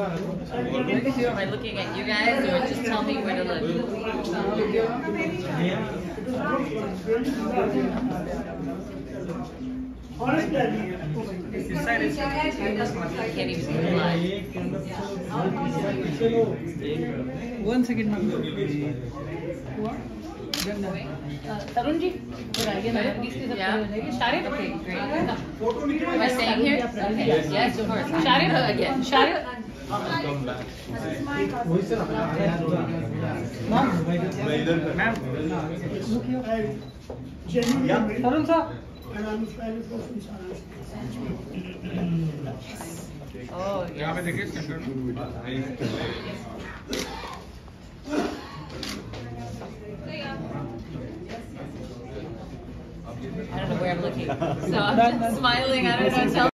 Am I looking at you guys or just tell me where to look? Your side is One second, ma'am. Tarun ji, yeah. Sharif? Okay, great. Am I staying here? Okay. Yes, of course. Sharif again. Sharif. शारिद Ma'am, तरुण साहब Oh, यहाँ पे yes. देखिए centre में I don't know where I'm looking. So I'm just smiling. I don't know. Tell